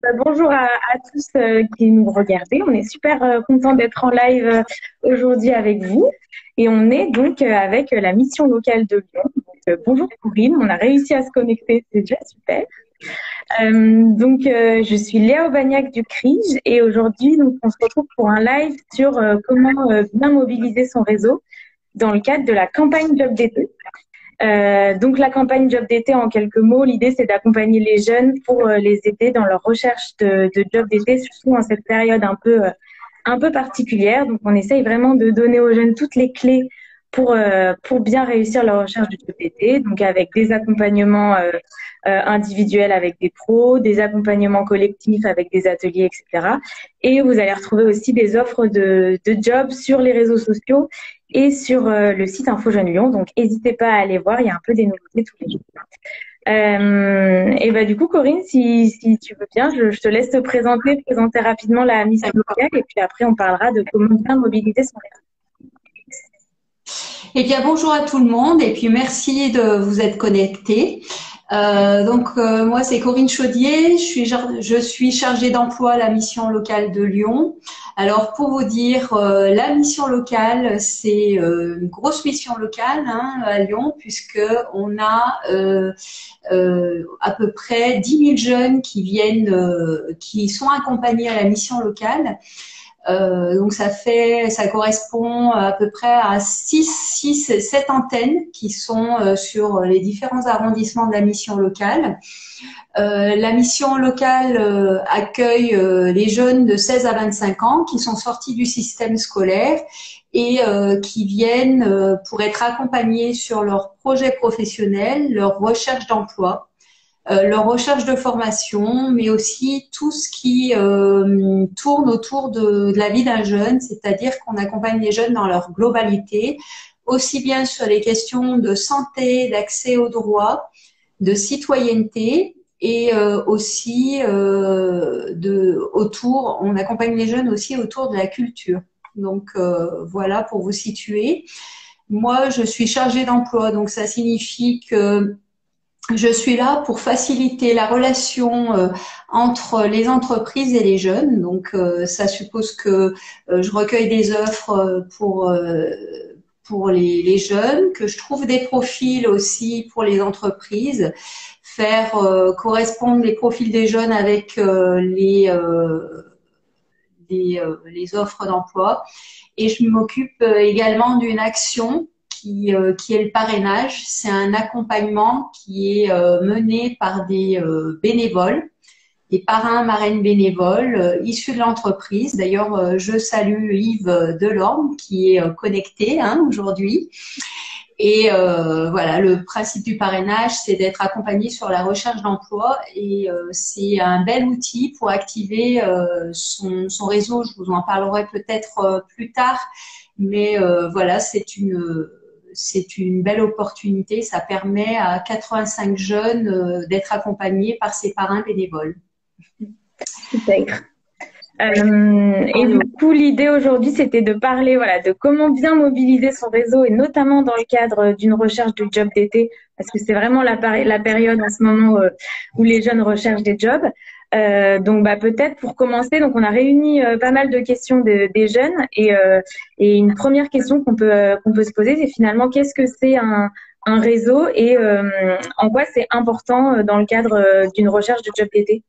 Bah, bonjour à, tous euh, qui nous regardez. On est super euh, content d'être en live euh, aujourd'hui avec vous. Et on est donc avec la mission locale de Lyon. bonjour Corinne, on a réussi à se connecter, c'est déjà super. donc je suis Léa Aubagnac du CRIGE et aujourd'hui on se retrouve pour un live sur comment bien mobiliser son réseau dans le cadre de la campagne Job. Euh, donc la campagne Job d'été, en quelques mots, l'idée c'est d'accompagner les jeunes pour euh, les aider dans leur recherche de, de job d'été, surtout en cette période un peu euh, un peu particulière. Donc on essaye vraiment de donner aux jeunes toutes les clés pour pour bien réussir leur recherche job d'été. Donc avec des accompagnements individuels avec des pros, des accompagnements collectifs avec des ateliers, etc. Et vous allez retrouver aussi des offres de, de jobs sur les réseaux sociaux et sur euh, le site Info Jeune Lyon. Donc, n'hésitez pas à aller voir, il y a un peu des nouveautés tous les jours. Euh, et bah du coup, Corinne, si, si tu veux bien, je, je, te laisse te présenter, présenter rapidement la mission locale, et puis après, on parlera de comment bien mobiliser son réseau. Eh bien, bonjour à tout le monde, et puis merci de vous être connectés. Euh, donc euh, moi c'est Corinne Chaudier, je suis, je suis chargée d'emploi à la mission locale de Lyon. Alors pour vous dire, euh, la mission locale c'est une grosse mission locale hein, à Lyon puisque on a à peu près 10 000 jeunes qui viennent, qui sont accompagnés à la mission locale. Euh, donc ça fait, ça correspond à peu près à 6, 6, 7 antennes qui sont euh, sur les différents arrondissements de la mission locale. Euh, la mission locale accueille les jeunes de 16 à 25 ans qui sont sortis du système scolaire et qui viennent pour être accompagnés sur leur projet professionnel, leur recherche d'emploi. Euh, leur recherche de formation, mais aussi tout ce qui euh, tourne autour de, la vie d'un jeune, c'est-à-dire qu'on accompagne les jeunes dans leur globalité, aussi bien sur les questions de santé, d'accès aux droits, de citoyenneté, et euh, aussi de autour, on accompagne les jeunes aussi autour de la culture. Donc voilà pour vous situer. Moi, je suis chargée d'emploi, donc ça signifie que je suis là pour faciliter la relation euh, entre les entreprises et les jeunes. Donc, euh, ça suppose que euh, je recueille des offres pour pour les, les, jeunes, que je trouve des profils aussi pour les entreprises, faire correspondre les profils des jeunes avec les les, les offres d'emploi. Et je m'occupe également d'une action euh, qui, est le parrainage. C'est un accompagnement qui est euh, mené par des euh, bénévoles, des parrains, marraines bénévoles issus de l'entreprise. D'ailleurs, je salue Yves Delorme qui est connecté hein, aujourd'hui. Et voilà, le principe du parrainage, c'est d'être accompagné sur la recherche d'emploi et c'est un bel outil pour activer son, son, réseau. Je vous en parlerai peut-être plus tard, mais voilà, c'est une c'est une belle opportunité. Ça permet à 85 jeunes euh, d'être accompagnés par ses parrains bénévoles. Super. Euh, et du coup, l'idée aujourd'hui, c'était de parler voilà, de comment bien mobiliser son réseau et notamment dans le cadre d'une recherche de job d'été, parce que c'est vraiment la, la, période en ce moment euh, où les jeunes recherchent des jobs. Euh, donc bah, peut-être pour commencer, donc on a réuni euh, pas mal de questions des jeunes et, euh, et, une première question qu'on peut qu'on peut se poser, c'est finalement qu'est-ce que c'est un, réseau et en quoi c'est important dans le cadre d'une recherche de job d'été?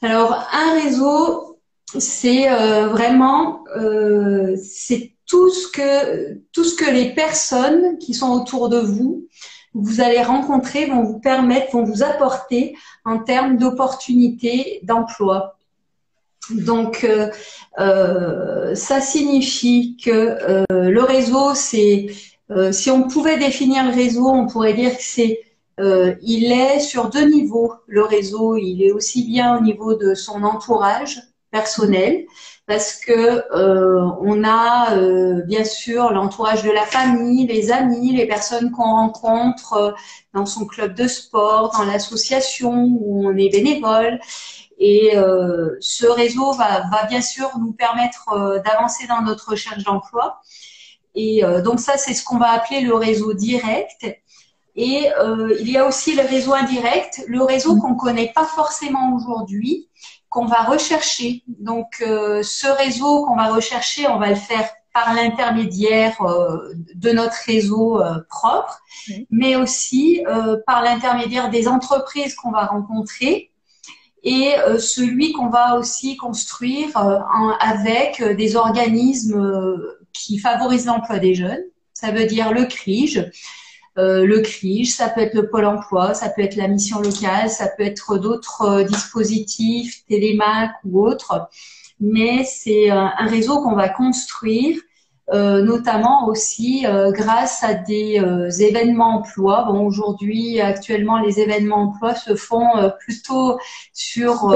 Alors un réseau, c'est vraiment tout ce que tout ce que les personnes qui sont autour de vous vous allez rencontrer vont vous permettre, vont vous apporter en termes d'opportunités d'emploi. Donc, euh, euh, ça signifie que euh, le réseau, c'est, si on pouvait définir le réseau, on pourrait dire que c'est, il est sur deux niveaux. Le réseau, il est aussi bien au niveau de son entourage personnel, parce que on a bien sûr l'entourage de la famille, les amis, les personnes qu'on rencontre dans son club de sport, dans l'association où on est bénévole. Et euh, ce réseau va, va, bien sûr nous permettre euh, d'avancer dans notre recherche d'emploi. Et euh, donc ça, c'est ce qu'on va appeler le réseau direct. Et il y a aussi le réseau indirect, le réseau qu'on connaît pas forcément aujourd'hui, qu'on va rechercher. Donc, ce réseau qu'on va rechercher, on va le faire par l'intermédiaire euh, de notre réseau euh, propre, mais aussi euh, par l'intermédiaire des entreprises qu'on va rencontrer et celui qu'on va aussi construire avec des organismes qui favorisent l'emploi des jeunes. Ça veut dire le CRIGE. Le CRIGE, ça peut être le Pôle emploi, ça peut être la mission locale, ça peut être d'autres dispositifs, Télémac ou autres mais c'est un réseau qu'on va construire euh, notamment aussi euh, grâce à des euh, événements emploi. Bon, aujourd'hui, actuellement, les événements emploi se font plutôt sur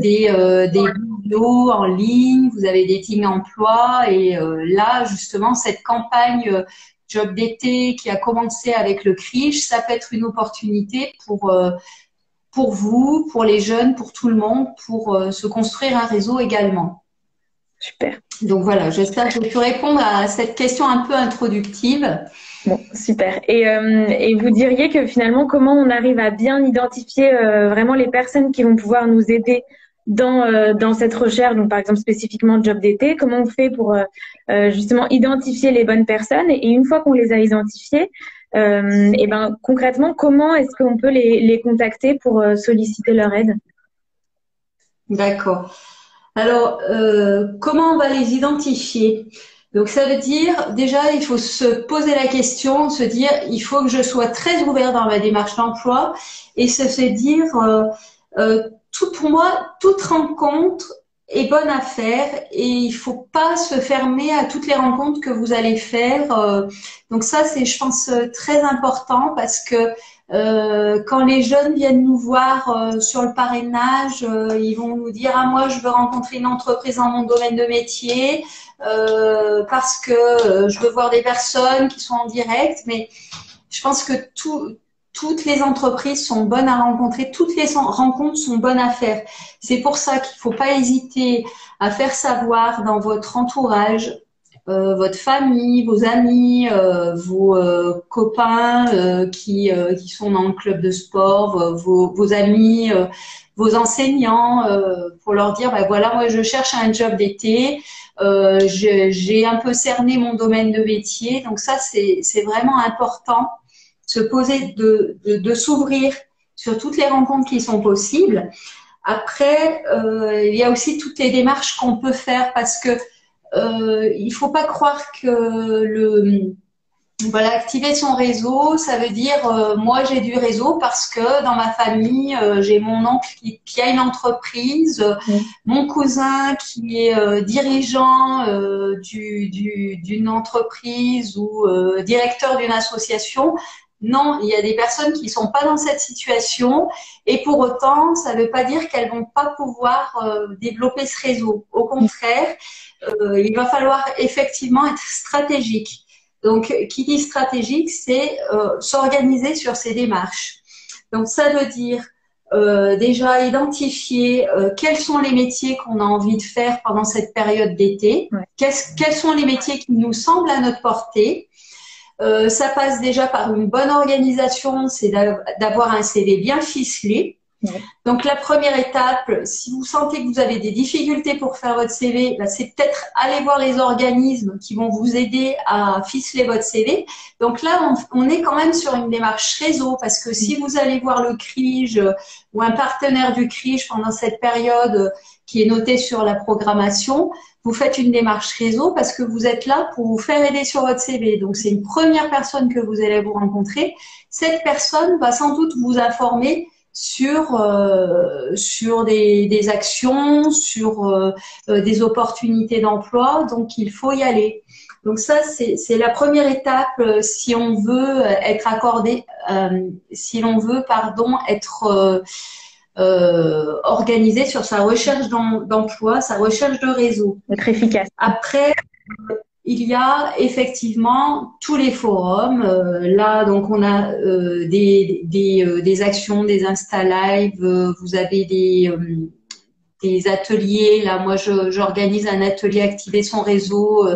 des, des vidéos en ligne. Vous avez des teams emploi et là, justement, cette campagne job d'été qui a commencé avec le CRIJ, ça peut être une opportunité pour pour vous, pour les jeunes, pour tout le monde, pour se construire un réseau également. Super. Donc voilà, j'espère que j'ai pu répondre à cette question un peu introductive. Bon, super. Et, euh, et vous diriez que finalement, comment on arrive à bien identifier euh, vraiment les personnes qui vont pouvoir nous aider dans, euh, dans cette recherche, donc par exemple spécifiquement job d'été, comment on fait pour justement identifier les bonnes personnes et, une fois qu'on les a identifiées, et ben concrètement, comment est-ce qu'on peut les, les contacter pour solliciter leur aide? D'accord. Alors, euh, comment on va les identifier? Donc, ça veut dire, déjà, il faut se poser la question, se dire, il faut que je sois très ouvert dans ma démarche d'emploi et se fait dire, euh, euh, tout pour moi, toute rencontre est bonne à faire et il faut pas se fermer à toutes les rencontres que vous allez faire. donc ça, c'est, je pense, très important parce que euh, quand les jeunes viennent nous voir euh, sur le parrainage, euh, ils vont nous dire ah moi je veux rencontrer une entreprise dans mon domaine de métier parce que je veux voir des personnes qui sont en direct. Mais je pense que toutes les entreprises sont bonnes à rencontrer, toutes les rencontres sont bonnes à faire. C'est pour ça qu'il ne faut pas hésiter à faire savoir dans votre entourage euh, votre famille, vos amis, euh, vos euh, copains qui, sont dans le club de sport, vos, amis, vos enseignants, pour leur dire, bah, voilà, moi je cherche un job d'été, j'ai un peu cerné mon domaine de métier, donc ça c'est vraiment important, se poser, de, de, de s'ouvrir sur toutes les rencontres qui sont possibles. Après, il y a aussi toutes les démarches qu'on peut faire parce que euh, il faut pas croire que le voilà, activer son réseau, ça veut dire euh, moi j'ai du réseau parce que dans ma famille euh, j'ai mon oncle qui, qui, a une entreprise, mon cousin qui est euh, dirigeant d'une du, entreprise ou directeur d'une association. Non, il y a des personnes qui sont pas dans cette situation et pour autant, ça ne veut pas dire qu'elles vont pas pouvoir développer ce réseau. Au contraire, euh, il va falloir effectivement être stratégique. Donc, qui dit stratégique, c'est euh, s'organiser sur ces démarches. Donc, ça veut dire euh, déjà identifier quels sont les métiers qu'on a envie de faire pendant cette période d'été, quels sont les métiers qui nous semblent à notre portée. Ça passe déjà par une bonne organisation, c'est d'avoir un CV bien ficelé. Donc la première étape, si vous sentez que vous avez des difficultés pour faire votre CV, bah, c'est peut-être aller voir les organismes qui vont vous aider à ficeler votre CV. Donc là, on, est quand même sur une démarche réseau parce que si vous allez voir le CRIJ ou un partenaire du CRIJ pendant cette période qui est notée sur la programmation, vous faites une démarche réseau parce que vous êtes là pour vous faire aider sur votre CV. Donc c'est une première personne que vous allez vous rencontrer. Cette personne va sans doute vous informer sur euh, sur des, des, actions, sur euh, euh, des opportunités d'emploi. Donc il faut y aller. Donc ça c'est la première étape si on veut être accordé, si l'on veut pardon être organisé sur sa recherche d'emploi, sa recherche de réseau. Être efficace. Après il y a effectivement tous les forums. Euh, là, donc, on a euh, euh, des, actions, des Insta Live, vous avez des, des ateliers. Là, moi, j'organise un atelier Activer son réseau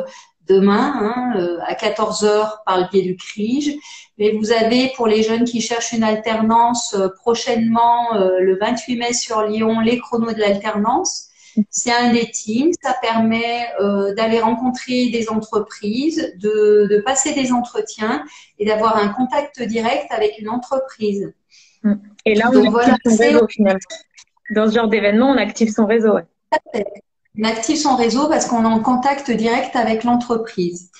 demain hein, à 14 heures par le biais du CRIGE. Mais vous avez pour les jeunes qui cherchent une alternance prochainement le 28 mai sur Lyon les chronos de l'alternance. C'est un dating, ça permet euh, d'aller rencontrer des entreprises, de, passer des entretiens et d'avoir un contact direct avec une entreprise. Et là, on active son réseau finalement. Dans ce genre d'événement, on active son réseau. On active son réseau parce qu'on est en contact direct avec l'entreprise.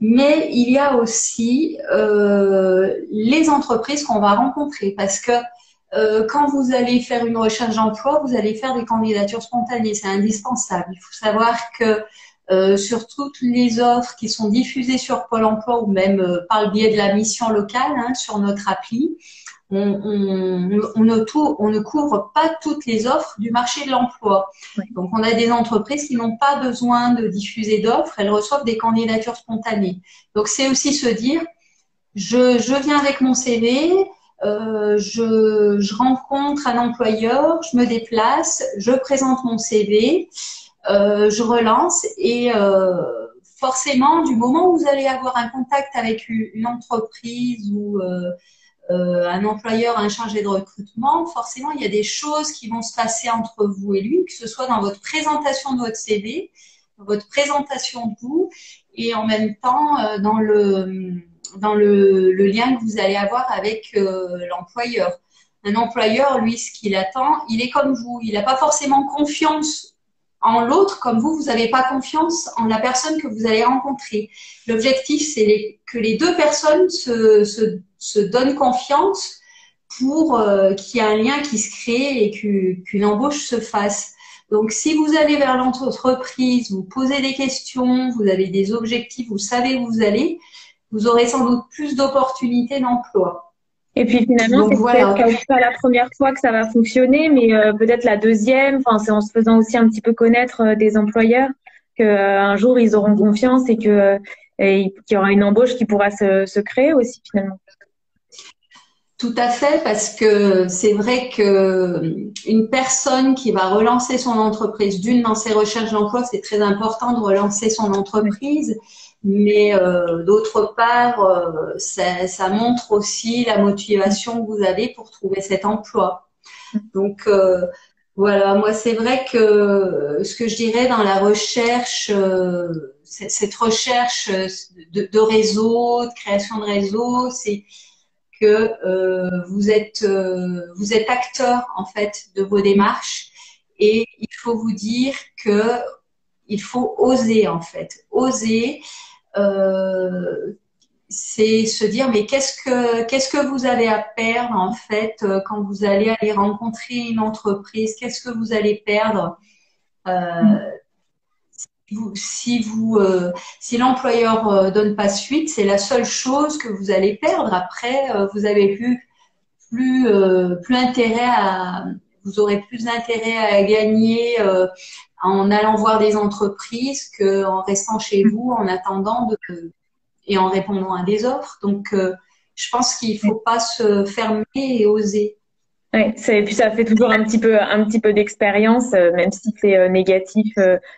Mais il y a aussi euh, les entreprises qu'on va rencontrer parce que euh, quand vous allez faire une recherche d'emploi, vous allez faire des candidatures spontanées. C'est indispensable. Il faut savoir que euh, sur toutes les offres qui sont diffusées sur Pôle Emploi ou même euh, par le biais de la mission locale hein, sur notre appli, on, on, on, ne on, ne couvre pas toutes les offres du marché de l'emploi. Donc, on a des entreprises qui n'ont pas besoin de diffuser d'offres, elles reçoivent des candidatures spontanées. Donc, c'est aussi se dire, je, je viens avec mon CV, euh, je, rencontre un employeur, je me déplace, je présente mon CV, euh, je relance et euh, forcément, du moment où vous allez avoir un contact avec une entreprise ou un employeur, un chargé de recrutement, forcément, il y a des choses qui vont se passer entre vous et lui, que ce soit dans votre présentation de votre CV, dans votre présentation de vous, et en même temps dans le dans le, lien que vous allez avoir avec euh, l'employeur. Un employeur, lui, ce qu'il attend, il est comme vous. Il n'a pas forcément confiance en l'autre comme vous. Vous n'avez pas confiance en la personne que vous allez rencontrer. L'objectif, c'est que les deux personnes se, donnent confiance pour euh, qu'il y ait un lien qui se crée et qu'une embauche se fasse. Donc, si vous allez vers l'entreprise, vous posez des questions, vous avez des objectifs, vous savez où vous allez, vous aurez sans doute plus d'opportunités d'emploi. Et puis finalement, c'est voilà. peut-être pas la première fois que ça va fonctionner, mais euh, peut-être la deuxième. Enfin, c'est en se faisant aussi un petit peu connaître euh, des employeurs que euh, un jour ils auront confiance et que qu'il y aura une embauche qui pourra se, se créer aussi finalement. Tout à fait, parce que c'est vrai que une personne qui va relancer son entreprise, d'une dans ses recherches d'emploi, c'est très important de relancer son entreprise mais euh, d'autre part, euh, ça, montre aussi la motivation que vous avez pour trouver cet emploi. Donc euh, voilà, moi c'est vrai que ce que je dirais dans la recherche, cette recherche de, de, réseau, de création de réseau, c'est que vous êtes vous êtes acteur en fait de vos démarches. Et il faut vous dire que il faut oser en fait, oser euh, c'est se dire mais qu'est-ce que qu'est-ce que vous avez à perdre en fait euh, quand vous allez aller rencontrer une entreprise? Qu'est-ce que vous allez perdre? Euh, si vous si, l'employeur euh, donne pas suite c'est la seule chose que vous allez perdre. Après vous avez plus plus plus intérêt à vous aurez plus d'intérêt à gagner en allant voir des entreprises qu'en restant chez vous en attendant de, et en répondant à des offres. Donc, euh, je pense qu'il faut pas se fermer et oser. Oui, et puis ça fait toujours un petit peu un petit peu d'expérience, euh, même si c'est euh, négatif.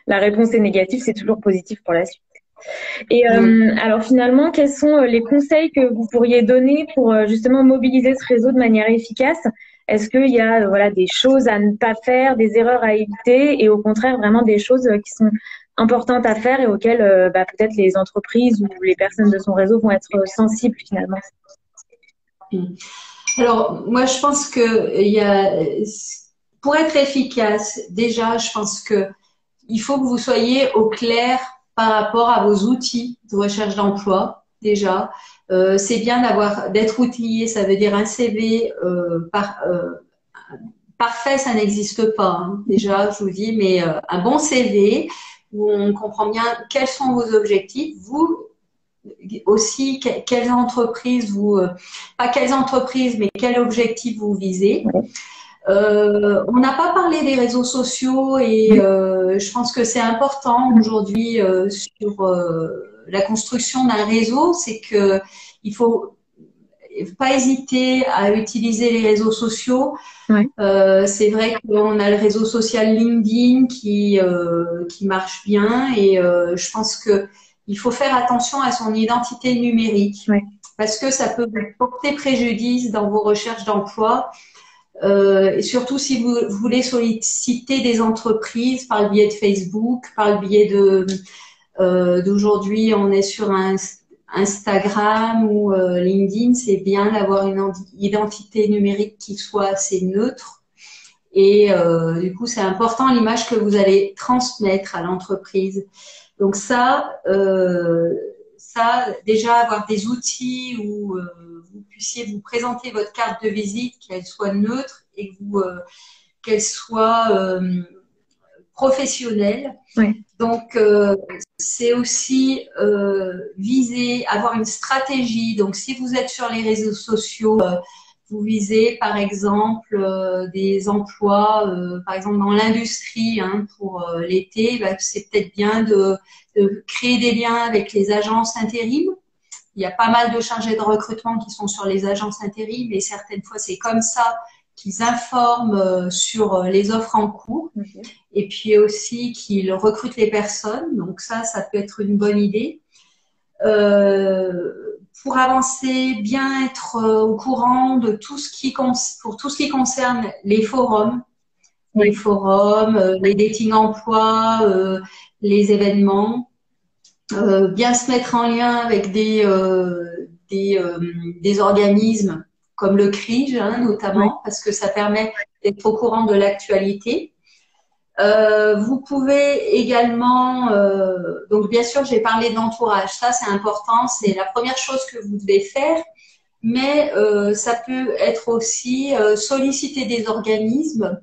la réponse est négative, c'est toujours positif pour la suite. Et mm. alors finalement, quels sont les conseils que vous pourriez donner pour justement mobiliser ce réseau de manière efficace? Est-ce qu'il y a voilà des choses à ne pas faire, des erreurs à éviter, et au contraire vraiment des choses qui sont importantes à faire et auxquelles euh, bah, peut-être les entreprises ou les personnes de son réseau vont être sensibles finalement? Alors moi je pense que y a pour être efficace, déjà je pense que il faut que vous soyez au clair par rapport à vos outils de recherche d'emploi déjà. Euh, c'est bien d'avoir d'être outillé, ça veut dire un CV euh, par, euh, parfait, ça n'existe pas. Hein. Déjà, je vous dis, mais un bon CV où on comprend bien quels sont vos objectifs, vous aussi quelles entreprises vous, pas quelles entreprises, mais quel objectif vous visez. Euh, on n'a pas parlé des réseaux sociaux et euh, je pense que c'est important aujourd'hui euh, sur la construction d'un réseau, c'est que il faut pas hésiter à utiliser les réseaux sociaux. Euh, c'est vrai qu'on a le réseau social LinkedIn qui euh, qui marche bien et euh, je pense que il faut faire attention à son identité numérique parce que ça peut porter préjudice dans vos recherches d'emploi. Et surtout si vous, voulez solliciter des entreprises par le biais de Facebook, par le biais de d'aujourd'hui, on est sur un Instagram ou euh, LinkedIn, c'est bien d'avoir une identité numérique qui soit assez neutre. Et euh, du coup, c'est important l'image que vous allez transmettre à l'entreprise. Donc ça, euh, ça, déjà avoir des outils où vous puissiez vous présenter votre carte de visite, qu'elle soit neutre et vous qu'elle soit professionnelle. Oui. Donc, euh, c'est aussi euh, viser, avoir une stratégie. Donc, si vous êtes sur les réseaux sociaux, euh, vous visez par exemple des emplois, par exemple dans l'industrie hein, pour l'été, bah, c'est peut-être bien de, de, créer des liens avec les agences intérim. Il y a pas mal de chargés de recrutement qui sont sur les agences intérim et certaines fois c'est comme ça qu'ils informent euh, sur euh, les offres en cours. Et puis aussi qu'ils recrutent les personnes. Donc ça, ça peut être une bonne idée. Euh, pour avancer, bien être au courant de tout ce qui pour tout ce qui concerne les forums, les forums, les dating emploi, les événements, bien se mettre en lien avec des des, des organismes comme le CRIGE hein, notamment, parce que ça permet d'être au courant de l'actualité. Euh, vous pouvez également, euh, donc bien sûr, j'ai parlé d'entourage, ça c'est important, c'est la première chose que vous devez faire, mais euh, ça peut être aussi euh, solliciter des organismes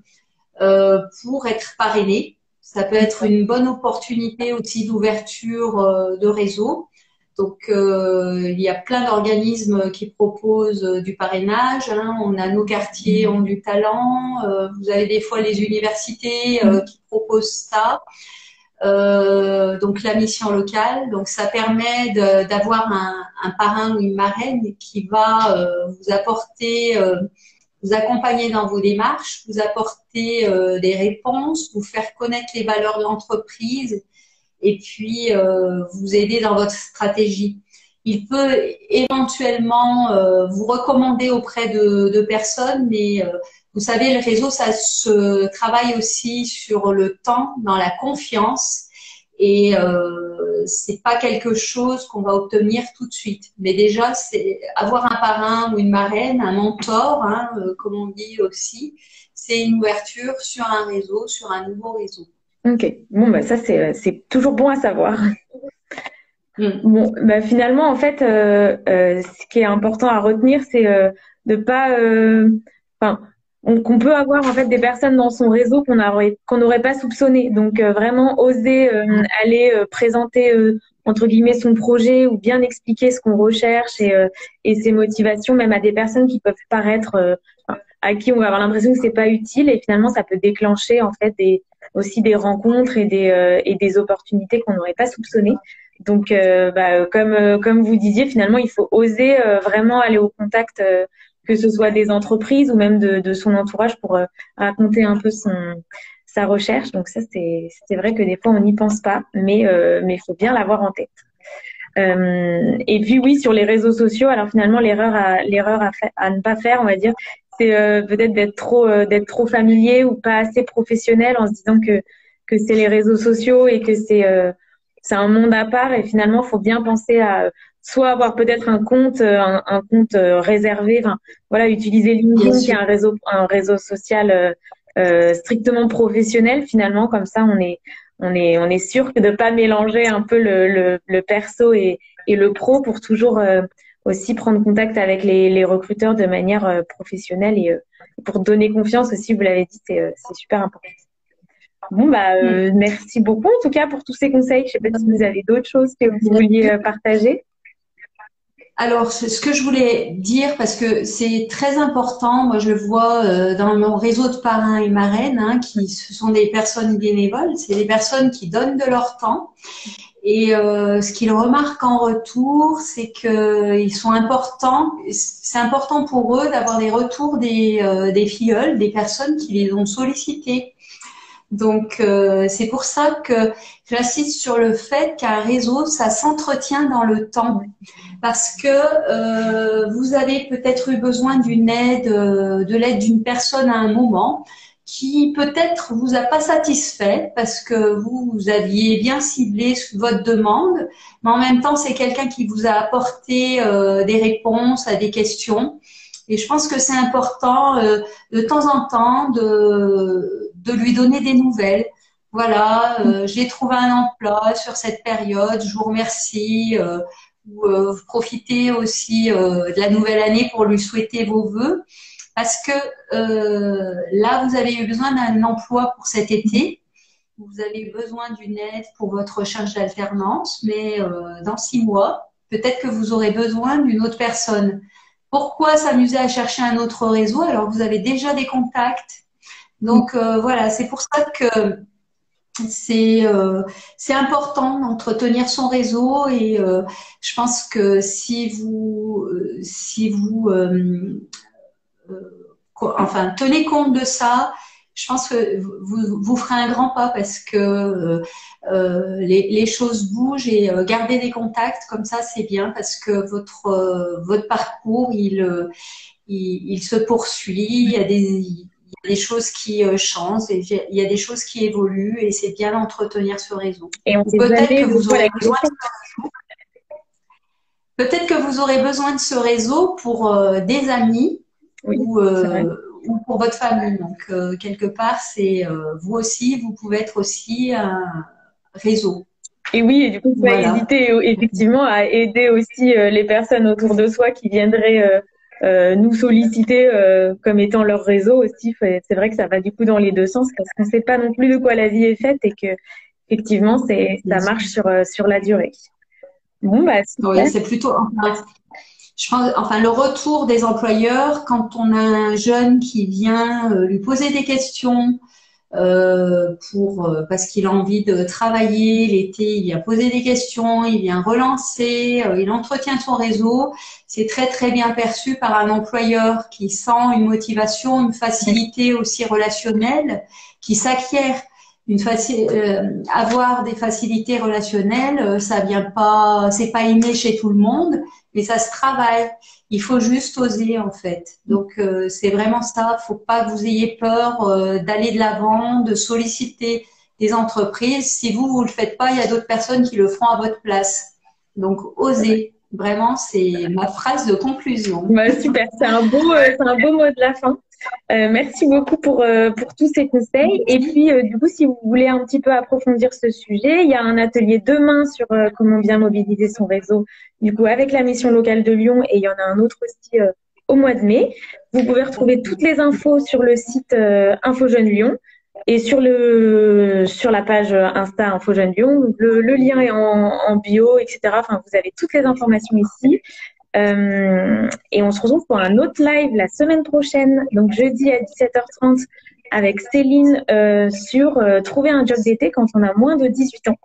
euh, pour être parrainé. Ça peut être une bonne opportunité aussi d'ouverture euh, de réseau. Donc, euh, il y a plein d'organismes qui proposent euh, du parrainage. Hein. On a nos quartiers ont du talent. Euh, vous avez des fois les universités qui proposent ça. donc, la mission locale. Donc, ça permet d'avoir un, un, parrain ou une marraine qui va vous apporter, vous accompagner dans vos démarches, vous apporter des réponses, vous faire connaître les valeurs de l'entreprise et puis euh, vous aider dans votre stratégie. Il peut éventuellement euh, vous recommander auprès de, de personnes, mais euh, vous savez, le réseau, ça se travaille aussi sur le temps, dans la confiance, et euh, c'est pas quelque chose qu'on va obtenir tout de suite. Mais déjà, c'est avoir un parrain ou une marraine, un mentor, hein, comme on dit aussi, c'est une ouverture sur un réseau, sur un nouveau réseau. Ok, bon, bah, ça, c'est, c'est toujours bon à savoir. Mm. Bon, bah, finalement, en fait, euh, euh, ce qui est important à retenir, c'est euh, de pas. Euh, enfin, qu'on peut avoir en fait des personnes dans son réseau qu'on n'aurait qu'on n'aurait pas soupçonné. Donc euh, vraiment oser aller présenter entre guillemets son projet ou bien expliquer ce qu'on recherche et, et ses motivations, même à des personnes qui peuvent paraître à qui on va avoir l'impression que c'est pas utile et finalement ça peut déclencher en fait des aussi des rencontres et des, euh, et des opportunités qu'on n'aurait pas soupçonnées. Donc, euh, bah, comme, euh, comme vous disiez, finalement, il faut oser vraiment aller au contact, que ce soit des entreprises ou même de, de son entourage pour raconter un peu son, sa recherche. Donc ça, c'est vrai que des fois, on n'y pense pas, mais mais il faut bien l'avoir en tête. Euh, et puis oui, sur les réseaux sociaux, alors finalement, l'erreur à l'erreur à, à, ne pas faire, on va dire, c'est euh, peut-être d'être trop euh, d'être trop familier ou pas assez professionnel en se disant que que c'est les réseaux sociaux et que c'est euh, c'est un monde à part. Et finalement faut bien penser à soit avoir peut-être un compte un, un compte réservé enfin voilà utiliser LinkedIn qui est un réseau un réseau social euh, strictement professionnel finalement comme ça on est on est on est sûr que de pas mélanger un peu le le, le perso et et le pro pour toujours aussi prendre contact avec les, les recruteurs de manière euh, professionnelle et euh, pour donner confiance aussi, vous l'avez dit, c'est euh, super important. Bon, bah, mm. merci beaucoup en tout cas pour tous ces conseils. Je sais pas si vous avez d'autres choses que vous vouliez partager. Alors, ce que je voulais dire, parce que c'est très important, moi je le vois dans mon réseau de parrains et marraines, hein, qui ce sont des personnes bénévoles, c'est des personnes qui donnent de leur temps et euh, ce qu'ils remarquent en retour, c'est qu'ils sont importants. C'est important pour eux d'avoir des retours des, euh, des filleuls, des personnes qui les ont sollicités. Donc euh, c'est pour ça que j'insiste sur le fait qu'un réseau, ça s'entretient dans le temps, parce que euh, vous avez peut-être eu besoin d'une aide, euh, de l'aide d'une personne à un moment qui peut-être vous a pas satisfait parce que vous, aviez bien ciblé votre demande, mais en même temps c'est quelqu'un qui vous a apporté des réponses à des questions. Et je pense que c'est important de temps en temps de de lui donner des nouvelles. Voilà, euh, j'ai trouvé un emploi sur cette période, je vous remercie. Euh, ou euh, vous profitez aussi de la nouvelle année pour lui souhaiter vos voeux. Parce que là, vous avez eu besoin d'un emploi pour cet été. Vous avez eu besoin d'une aide pour votre recherche d'alternance, mais dans six mois, peut-être que vous aurez besoin d'une autre personne. Pourquoi s'amuser à chercher un autre réseau? Alors vous avez déjà des contacts donc euh, voilà, c'est pour ça que c'est euh, important d'entretenir son réseau et euh, je pense que si vous si vous enfin tenez compte de ça je pense que vous, vous ferez un grand pas parce que les, les, choses bougent et garder des contacts comme ça c'est bien parce que votre votre parcours il, il, il se poursuit il y a des il y a des choses qui euh, changent, et il y a des choses qui évoluent et c'est bien d'entretenir ce réseau. Peut-être que vous aurez besoin de ce réseau. Peut-être que vous aurez besoin de ce réseau pour euh, des amis ou, euh, ou, pour votre famille. Donc quelque part, c'est vous aussi, vous pouvez être aussi un réseau. Et oui, et du coup, vous pouvez hésiter effectivement à aider aussi les personnes autour de soi qui viendraient euh, nous solliciter euh, comme étant leur réseau aussi. C'est vrai que ça va du coup dans les deux sens parce qu'on ne sait pas non plus de quoi la vie est faite et que effectivement c'est ça marche sur euh, sur la durée. Bon bah c'est plutôt je pense enfin le retour des employeurs quand on a un jeune qui vient lui poser des questions euh, pour euh, parce qu'il a envie de travailler l'été, il vient poser des questions, il vient relancer, euh, il entretient son réseau. C'est très très bien perçu par un employeur qui sent une motivation, une facilité aussi relationnelle qui s'acquiert. Une avoir des facilités relationnelles, ça vient pas, c'est pas inné chez tout le monde, mais ça se travaille. Il faut juste oser en fait. Donc euh, c'est vraiment ça. Faut pas que vous ayez peur euh, d'aller de l'avant, de solliciter des entreprises. Si vous vous le faites pas, il y a d'autres personnes qui le feront à votre place. Donc osez. Vraiment, c'est ma phrase de conclusion. Bah, super, c'est un beau, euh, c'est un beau mot de la fin. Euh, merci beaucoup pour, euh, pour tous ces conseils. Et puis, euh, du coup, si vous voulez un petit peu approfondir ce sujet, il y a un atelier demain sur comment bien mobiliser son réseau, du coup, avec la mission locale de Lyon, et il y en a un autre aussi au mois de mai. Vous pouvez retrouver toutes les infos sur le site Info Jeune Lyon. Et sur le sur la page Insta Info Jeune Lyon, le, lien est en, bio, etc. Enfin, vous avez toutes les informations ici. Euh, et on se retrouve pour un autre live la semaine prochaine, donc jeudi à 17h30 avec Céline euh, sur euh, trouver un job d'été quand on a moins de 18 ans.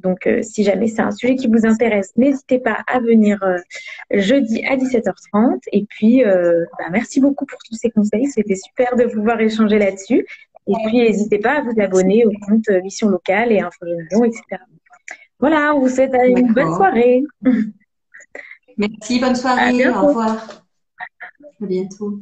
Donc, si jamais c'est un sujet qui vous intéresse, n'hésitez pas à venir jeudi à 17h30. Et puis, bah, merci beaucoup pour tous ces conseils. C'était super de pouvoir échanger là-dessus. Et puis, n'hésitez pas à vous abonner au compte Mission Locale et Info etc. Voilà, on vous souhaite une bonne soirée. Merci, bonne soirée. Au revoir. À bientôt.